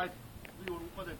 哎有我在这里